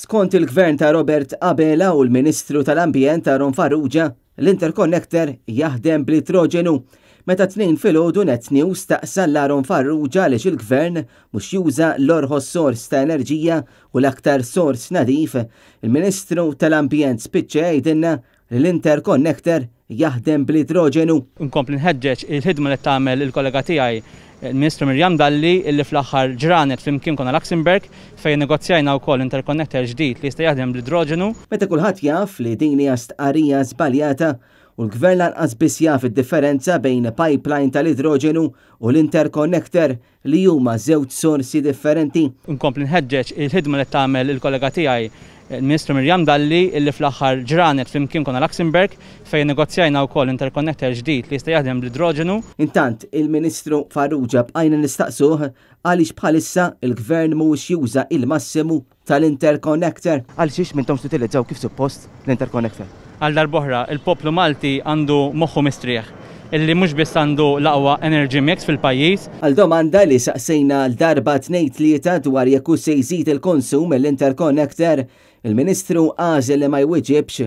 Skont il-Gvern ta' Robert Abela u l-Ministru tal-Ambjent Aaron Farrugia, l-interconnector jaħdem bl-idroġenu. Meta t-Tnejn filgħodu Net News staqsa lil Aaron Farrugia għaliex il-Gvern mhux juża l-orħos sors ta' enerġija u l-aktar sors nadif, il-Ministru tal-Ambjent spiċċa jgħidilna li l-interconnector jaħdem bl-idroġenu. Inkompli nħeġġeġ il-ħidma li qed tagħmel il-kollega tiegħi, il-Ministru Miriam Dalli, illi fl-aħħar ġranet flimkien konna Luxembourg fejn innegozjajna wkoll interconnector ġdid li jista' jaħdem bl-idroġenu. Meta kulħadd jaf li din hija stqarrija żbaljata u l-Gvern lanqas biss jaf id-differenza bejn pipeline tal-idroġenu u l-interconnector li huma żewġ sorsi differenti. Inkompli nħeġġeġ il-ħidma li qed tagħmel il-kollega tiegħi, il-Ministru Miriam Dalli, illi fl-aħħar ġranet flimkien konna Luxembourg fejn negozjajna wkoll interconnector ġdid li jista' jaħdem bl-idroġenu. Intant, il-Ministru Farrugia bqajna nistaqsuh għaliex bħalissa l-Gvern mhuwiex juża il-massimu tal-interconnector. Għalxiex m'intomx tutilizzaw kif suppost l-interconnector? Għal darb'oħra, il-poplu Malti għandu moħħu mistrieħ illi mhux biss għandu l-aqwa energy mix fil-pajjiż, Għal domanda li saqsejna għal darba tnejn tlieta dwar jekk hux se jżid il-konsum l-interconnector, il-Ministru għażel li ma jwiġibx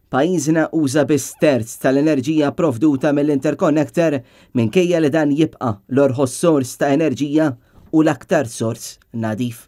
Pajjiżna uża biss terz tal-enerġija pprovduta mill-interconnector minkejja li dan jibqa' l-orħos sors ta' enerġija u l-aktar sors nadif.